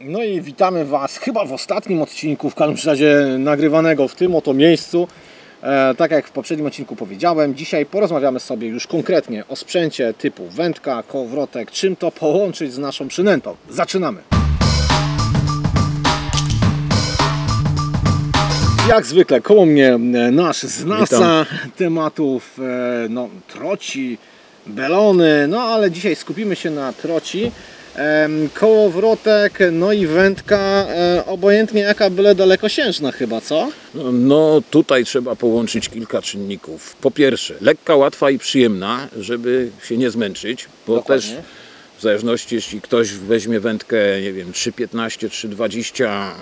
No i witamy Was chyba w ostatnim odcinku, w każdym razie nagrywanego w tym oto miejscu. E, tak jak w poprzednim odcinku powiedziałem, dzisiaj porozmawiamy sobie już konkretnie o sprzęcie typu wędka, kołowrotek, czym to połączyć z naszą przynętą. Zaczynamy! Jak zwykle koło mnie e, nasz znawca tematów e, no, troci, belony, no ale dzisiaj skupimy się na troci. Kołowrotek, no i wędka, e, obojętnie jaka byle dalekosiężna chyba, co? No tutaj trzeba połączyć kilka czynników. Po pierwsze, lekka, łatwa i przyjemna, żeby się nie zmęczyć, bo Dokładnie. też w zależności jeśli ktoś weźmie wędkę, nie wiem, 3.15, 3.20 e,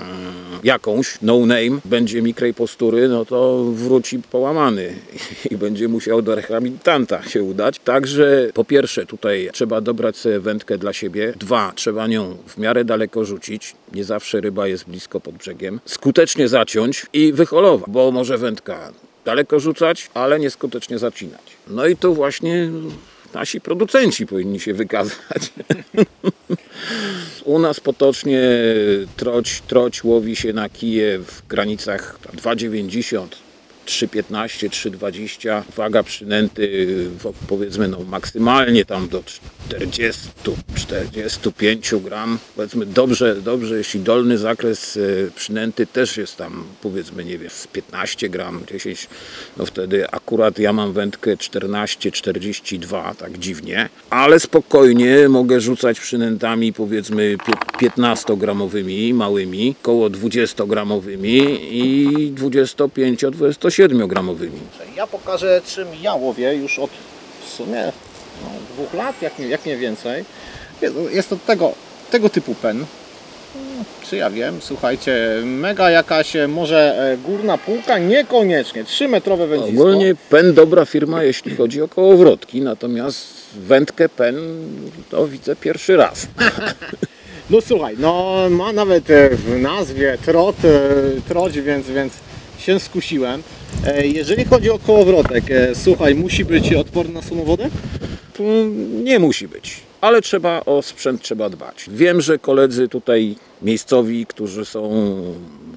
jakąś, no name, będzie mikrej postury, no to wróci połamany i będzie musiał do rehabilitanta się udać. Także po pierwsze tutaj trzeba dobrać sobie wędkę dla siebie. Dwa, trzeba nią w miarę daleko rzucić. Nie zawsze ryba jest blisko pod brzegiem. Skutecznie zaciąć i wyholować, bo może wędka daleko rzucać, ale nieskutecznie zacinać. No i tu właśnie nasi producenci powinni się wykazać. U nas potocznie troć, troć łowi się na kije w granicach tam 2,90 3,15, 3,20. Waga przynęty powiedzmy no maksymalnie tam do 40, 45 gram. Powiedzmy dobrze, dobrze, jeśli dolny zakres e, przynęty też jest tam powiedzmy, nie wiem, z 15 gram, 10, no wtedy akurat ja mam wędkę 14, 42, tak dziwnie, ale spokojnie mogę rzucać przynętami powiedzmy 15 gramowymi, małymi, koło 20 gramowymi i 25, 27 7-gramowymi. Ja pokażę czym ja łowię już od w sumie no, dwóch lat, jak nie, jak nie więcej. Jest, to tego, tego typu pen. Mm, czy ja wiem, słuchajcie, mega jakaś e, może e, górna półka, niekoniecznie, 3-metrowe wędzisko. Ogólnie pen dobra firma, jeśli chodzi o kołowrotki, natomiast wędkę pen to widzę pierwszy raz. No słuchaj, no ma nawet e, w nazwie trot, troć, więc, więc się skusiłem. E, Jeżeli chodzi o kołowrotek, e, słuchaj, musi być odporny na słoną wodę? Mm, Nie musi być, ale trzeba o sprzęt trzeba dbać. Wiem, że koledzy tutaj miejscowi, którzy są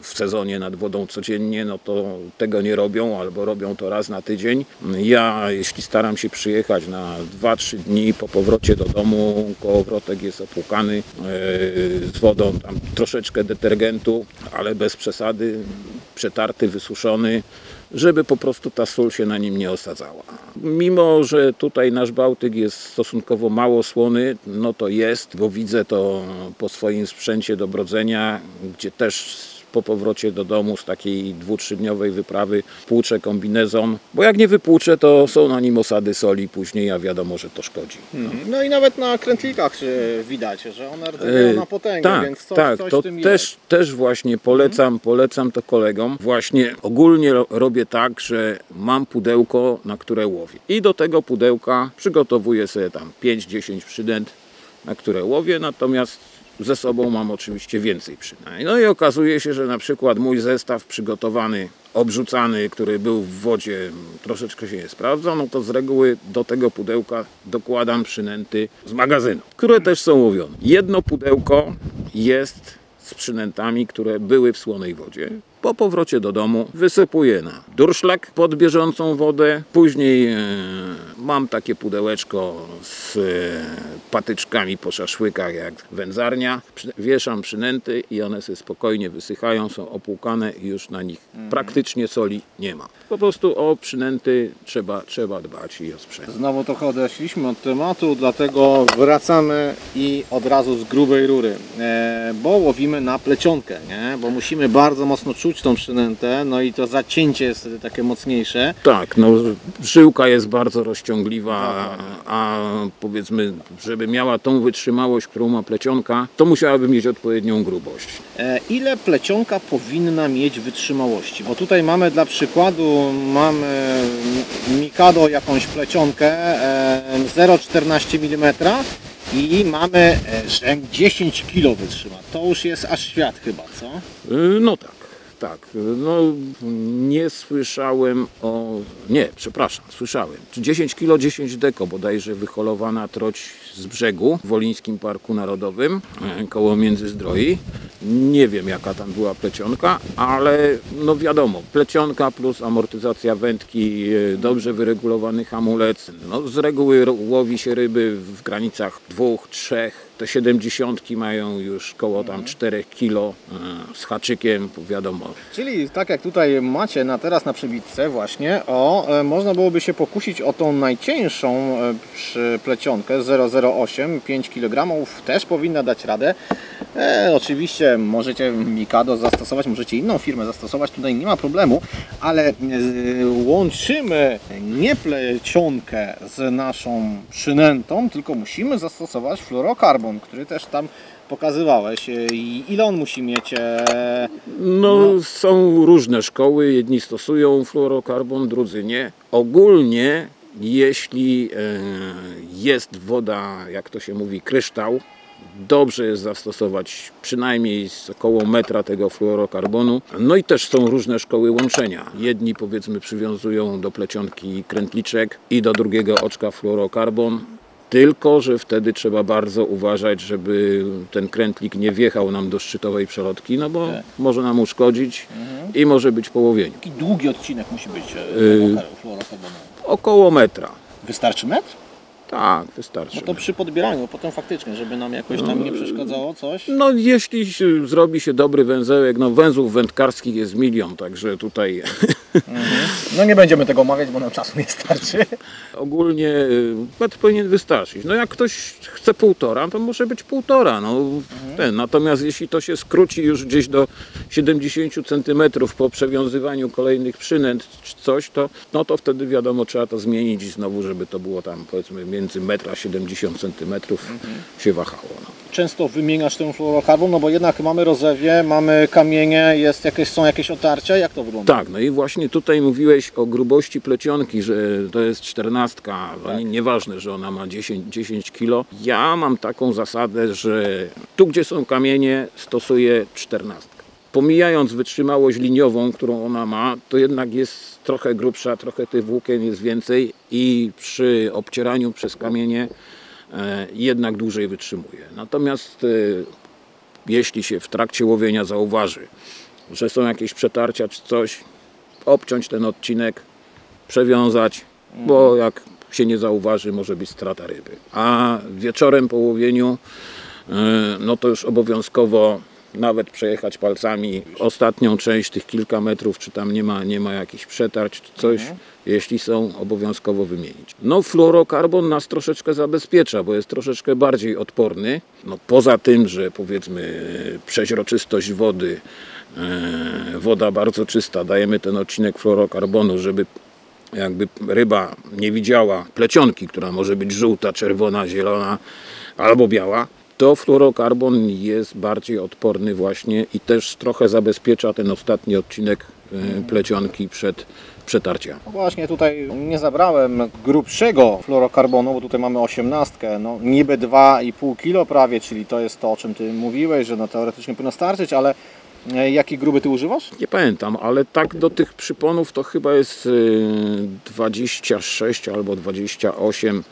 w sezonie nad wodą codziennie, no to tego nie robią albo robią to raz na tydzień. Ja, jeśli staram się przyjechać na 2-3 dni po powrocie do domu, kołowrotek jest opłukany e, z wodą, tam troszeczkę detergentu, ale bez przesady, przetarty, wysuszony żeby po prostu ta sól się na nim nie osadzała. Mimo, że tutaj nasz Bałtyk jest stosunkowo mało słony, no to jest, bo widzę to po swoim sprzęcie do brodzenia, gdzie też po powrocie do domu z takiej dwu, trzydniowej wyprawy płuczę kombinezon, bo jak nie wypłuczę, to są na nim osady soli później, a wiadomo, że to szkodzi. No i nawet na krętlikach e, widać, że one rdzewiają na potęgę, tak, więc coś, tak, coś to też, też właśnie polecam, polecam to kolegom. Właśnie ogólnie ro- robię tak, że mam pudełko, na które łowię. I do tego pudełka przygotowuję sobie tam 5-10 przydęt, na które łowię, natomiast ze sobą mam oczywiście więcej przynajmniej. No i okazuje się, że na przykład mój zestaw przygotowany, obrzucany, który był w wodzie, troszeczkę się nie sprawdza, no to z reguły do tego pudełka dokładam przynęty z magazynu, które też są łowione. Jedno pudełko jest z przynętami, które były w słonej wodzie. Po powrocie do domu wysypuję na durszlak pod bieżącą wodę. Później e, mam takie pudełeczko z e, patyczkami po szaszłykach jak wędzarnia. Wieszam przynęty i one sobie spokojnie wysychają, są opłukane i już na nich praktycznie soli nie ma. Po prostu o przynęty trzeba, trzeba dbać i o sprzęt. Znowu trochę odeszliśmy od tematu, dlatego wracamy i od razu z grubej rury, e, bo łowimy na plecionkę, nie? bo musimy bardzo mocno czuć tą przynętę, no i to zacięcie jest wtedy takie mocniejsze. Tak, no żyłka jest bardzo rozciągliwa, a powiedzmy, żeby miała tą wytrzymałość, którą ma plecionka, to musiałaby mieć odpowiednią grubość. E, Ile plecionka powinna mieć wytrzymałości? Bo tutaj mamy dla przykładu, mamy Mikado jakąś plecionkę e, 0,14 mm i mamy, e, że 10 kg wytrzyma. To już jest aż świat chyba, co? Yy, No tak. Tak. No, nie słyszałem o... Nie, przepraszam, słyszałem. 10 kilo 10 deko bodajże wyholowana troć z brzegu w Wolińskim Parku Narodowym e, koło Międzyzdroi. Nie wiem jaka tam była plecionka, ale no wiadomo, plecionka plus amortyzacja wędki, e, dobrze wyregulowany hamulec. No, z reguły łowi się ryby w granicach dwóch, trzech. Te 70 mają już koło tam 4 kilo e, z haczykiem, wiadomo. Czyli tak jak tutaj macie na teraz na przybitce właśnie, o, e, można byłoby się pokusić o tą najcieńszą przyplecionkę 008, 5 kg, też powinna dać radę. E, oczywiście możecie Mikado zastosować, możecie inną firmę zastosować, tutaj nie ma problemu, ale e, łączymy nie plecionkę z naszą przynętą, tylko musimy zastosować fluorokarbon, który też tam pokazywałeś. E, I ile on musi mieć? E, No, są różne szkoły, jedni stosują fluorokarbon, drudzy nie. Ogólnie, jeśli e, jest woda, jak to się mówi, kryształ, dobrze jest zastosować przynajmniej z około metra tego fluorokarbonu. No i też są różne szkoły łączenia. Jedni powiedzmy przywiązują do plecionki krętliczek i do drugiego oczka fluorokarbon. Tylko, że wtedy trzeba bardzo uważać, żeby ten krętlik nie wjechał nam do szczytowej przelotki, no bo Tak. może nam uszkodzić i może być połowieniu. Jaki długi odcinek musi być Yy. Około metra. Wystarczy metr? Tak, wystarczy. No to przy podbieraniu, potem faktycznie, żeby nam jakoś tam nie przeszkadzało coś. No jeśli zrobi się dobry węzełek, no węzłów wędkarskich jest milion, także tutaj No nie będziemy tego omawiać, bo nam czasu nie starczy. ogólnie y, metr powinien wystarczyć. No jak ktoś chce półtora, to może być półtora. No, ten. Natomiast jeśli to się skróci już gdzieś do 70 cm po przewiązywaniu kolejnych przynęt czy coś, to, no to wtedy wiadomo trzeba to zmienić i znowu, żeby to było tam powiedzmy między 1 a 70 cm się wahało. No. Często wymieniasz ten fluorokarbon, no bo jednak mamy rozewiew, mamy kamienie, jest jakieś, są jakieś otarcia, jak to wygląda? Tak, no i właśnie tutaj mówiłeś o grubości plecionki, że to jest czternastka, nie- nieważne, że ona ma 10, 10 kg. Ja mam taką zasadę, że tu gdzie są kamienie stosuję czternastkę. Pomijając wytrzymałość liniową, którą ona ma, to jednak jest trochę grubsza, trochę tych włókien jest więcej i przy obcieraniu przez kamienie e, jednak dłużej wytrzymuje. Natomiast e, jeśli się w trakcie łowienia zauważy, że są jakieś przetarcia czy coś, obciąć ten odcinek, przewiązać, bo jak się nie zauważy, może być strata ryby. A wieczorem po łowieniu, e, no to już obowiązkowo nawet przejechać palcami ostatnią część, tych kilka metrów, czy tam nie ma, nie ma jakichś przetarć czy coś, jeśli są, obowiązkowo wymienić. No fluorokarbon nas troszeczkę zabezpiecza, bo jest troszeczkę bardziej odporny. No poza tym, że powiedzmy przeźroczystość wody, woda bardzo czysta, dajemy ten odcinek fluorokarbonu, żeby jakby ryba nie widziała plecionki, która może być żółta, czerwona, zielona albo biała, to fluorokarbon jest bardziej odporny właśnie i też trochę zabezpiecza ten ostatni odcinek e, plecionki przed przetarciem. No właśnie tutaj nie zabrałem grubszego fluorokarbonu, bo tutaj mamy 18, no niby 2,5 kg prawie, czyli to jest to o czym Ty mówiłeś, że no teoretycznie powinno starczyć, ale e, jaki gruby Ty używasz? Nie pamiętam, ale tak do tych przyponów to chyba jest y, 26 albo 28,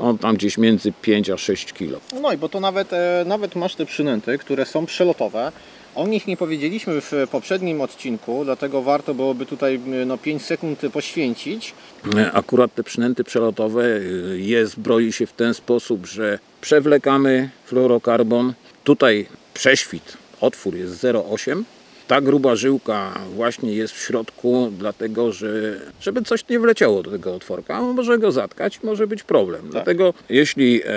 on tam gdzieś między 5 a 6 kg. No i bo to nawet, e, nawet masz te przynęty, które są przelotowe. O nich nie powiedzieliśmy w poprzednim odcinku, dlatego warto byłoby tutaj e, no, 5 sekund poświęcić. E, Akurat te przynęty przelotowe y, je zbroi się w ten sposób, że przewlekamy fluorokarbon. Tutaj prześwit, otwór jest 0,8. Ta gruba żyłka właśnie jest w środku, dlatego że żeby coś nie wleciało do tego otworka, może go zatkać, może być problem. Dlatego jeśli e,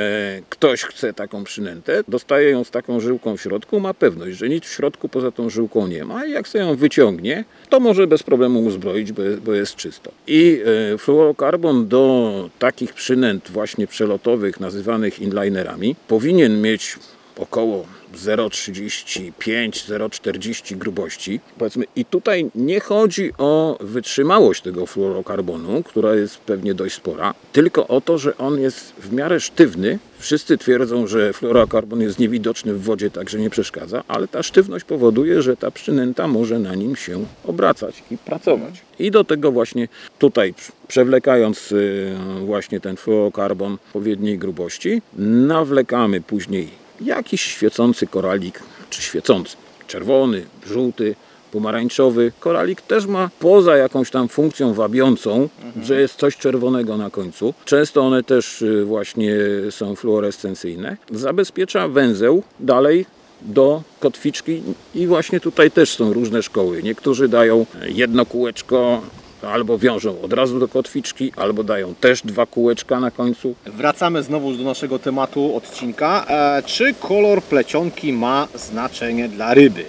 ktoś chce taką przynętę, dostaje ją z taką żyłką w środku, ma pewność, że nic w środku poza tą żyłką nie ma i jak sobie ją wyciągnie, to może bez problemu uzbroić, bo, bo jest czysto. I e, fluorokarbon do takich przynęt właśnie przelotowych, nazywanych inlinerami, powinien mieć około 0,35-0,40 grubości. Powiedzmy, I tutaj nie chodzi o wytrzymałość tego fluorokarbonu, która jest pewnie dość spora, tylko o to, że on jest w miarę sztywny. Wszyscy twierdzą, że fluorokarbon jest niewidoczny w wodzie, także nie przeszkadza, ale ta sztywność powoduje, że ta przynęta może na nim się obracać i pracować. I do tego właśnie tutaj przewlekając y, właśnie ten fluorokarbon odpowiedniej grubości, nawlekamy później jakiś świecący koralik, czy świecący, czerwony, żółty, pomarańczowy. Koralik też ma poza jakąś tam funkcją wabiącą, mhm. że jest coś czerwonego na końcu. Często one też y, właśnie są fluorescencyjne. Zabezpiecza węzeł dalej do kotwiczki i właśnie tutaj też są różne szkoły. Niektórzy dają jedno kółeczko albo wiążą od razu do kotwiczki, albo dają też dwa kółeczka na końcu. Wracamy znowu do naszego tematu odcinka. E, czy kolor plecionki ma znaczenie dla ryby?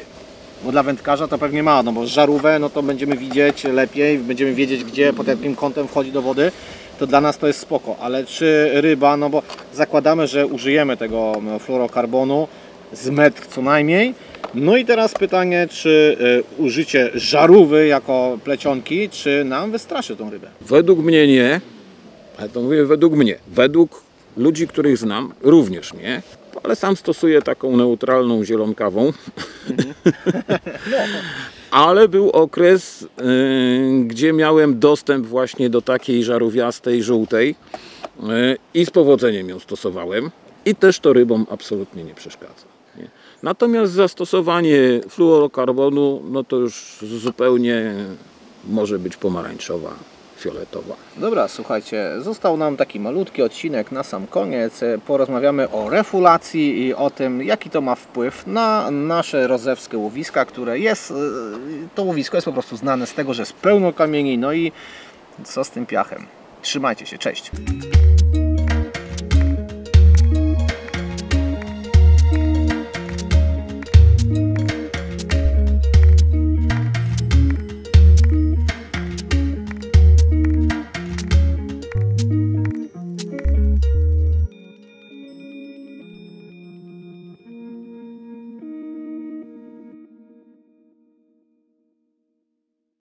Bo dla wędkarza to pewnie ma, no bo żarówę no to będziemy widzieć lepiej, będziemy wiedzieć gdzie, pod jakim kątem wchodzi do wody to dla nas to jest spoko, ale czy ryba, no bo zakładamy, że użyjemy tego fluorokarbonu z metr co najmniej, no i teraz pytanie, czy y, użycie żarówy jako plecionki, czy nam wystraszy tą rybę? Według mnie nie, ale to mówię według mnie. Według ludzi, których znam, również nie, ale sam stosuję taką neutralną zielonkawą. Ale był okres, y, gdzie miałem dostęp właśnie do takiej żarówiastej, żółtej y, i z powodzeniem ją stosowałem i też to rybom absolutnie nie przeszkadza. Natomiast zastosowanie fluorokarbonu, no to już zupełnie może być pomarańczowa, fioletowa. Dobra, słuchajcie, został nam taki malutki odcinek na sam koniec. Porozmawiamy o refulacji i o tym, jaki to ma wpływ na nasze rozewskie łowiska, które jest, y, to łowisko jest po prostu znane z tego, że jest pełno kamieni, no i co z tym piachem. Trzymajcie się, cześć!